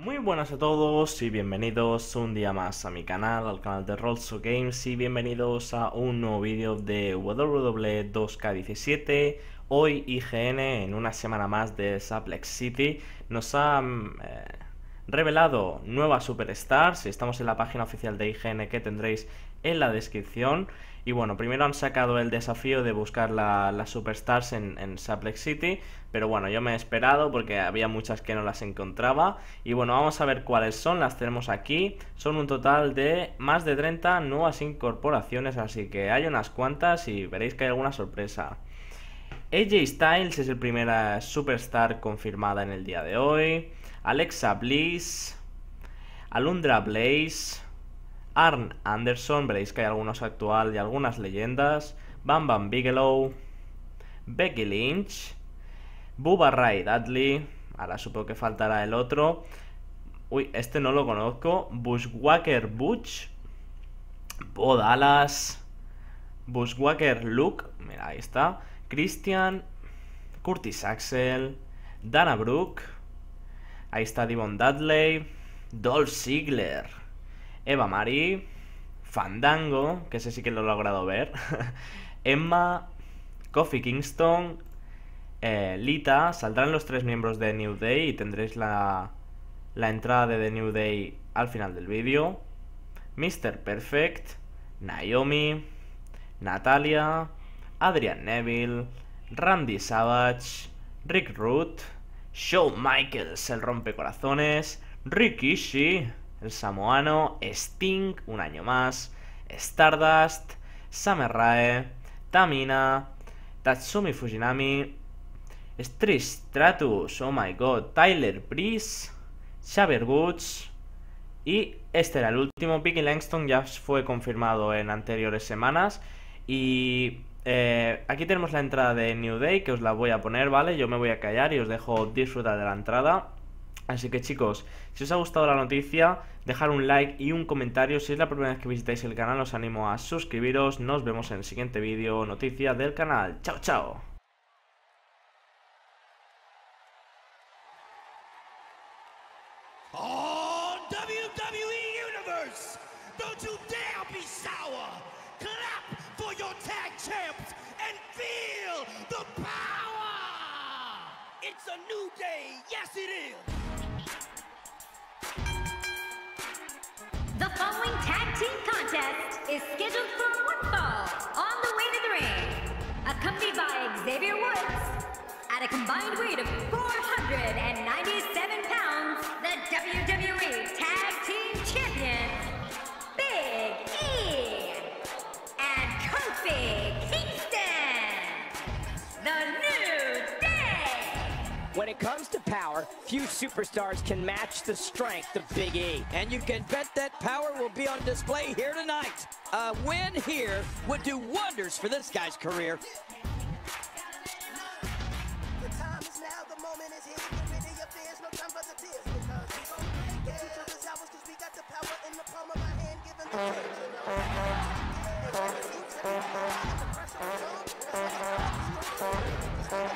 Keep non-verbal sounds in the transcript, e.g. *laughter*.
Muy buenas a todos y bienvenidos un día más a mi canal, al canal de Rolso Games y bienvenidos a un nuevo vídeo de WWE 2K17 Hoy IGN, en una semana más de Saplex City, nos ha eh, revelado nuevas superstars. Estamos en la página oficial de IGN que tendréis en la descripción. Y bueno, primero han sacado el desafío de buscar las superstars en, en City, pero bueno, yo me he esperado porque había muchas que no las encontraba. Y bueno, vamos a ver cuáles son, las tenemos aquí. Son un total de más de 30 nuevas incorporaciones, así que hay unas cuantas y veréis que hay alguna sorpresa. AJ Styles es el primera superstar confirmada en el día de hoy. Alexa Bliss, Alundra Blaze, Arn Anderson, veréis que hay algunos actual y algunas leyendas, Bam Bam Bigelow, Becky Lynch, Bubba Ray Dudley, ahora supongo que faltará el otro, uy, este no lo conozco, Bushwhacker Butch, Bo Dallas, Bushwhacker Luke, mira, ahí está, Christian, Curtis Axel, Dana Brooke, ahí está Devon Dudley, Dolph Ziggler, Eva Marie, Fandango, que ese sí que lo he logrado ver, *laughs* Emma, Kofi Kingston, eh, Lita, saldrán los tres miembros de New Day y tendréis la, la entrada de The New Day al final del vídeo, Mr. Perfect, Naomi, Natalia, Adrian Neville, Randy Savage, Rick Root, Shawn Michaels, el rompecorazones, Rikishi, el samoano, Sting, un año más, Stardust, Summer Rae, Tamina, Tatsumi Fujinami, Trish Stratus, oh my god, Tyler Breeze, Xavier Woods. Y este era el último, Vicky Langston ya fue confirmado en anteriores semanas. Y eh, aquí tenemos la entrada de New Day que os la voy a poner, ¿vale? Yo me voy a callar y os dejo disfrutar de la entrada. Así que chicos, si os ha gustado la noticia, dejar un like y un comentario. Si es la primera vez que visitáis el canal, os animo a suscribiros. Nos vemos en el siguiente vídeo, noticia del canal. ¡Chao, chao! Oh, WWE Universe! Power! It's a new day, yes it is! The following tag team contest is scheduled for one fall on the way to the ring. Accompanied by Xavier Woods. At a combined weight of 497 When it comes to power, few superstars can match the strength of Big E. And you can bet that power will be on display here tonight. A win here would do wonders for this guy's career. Oh, oh,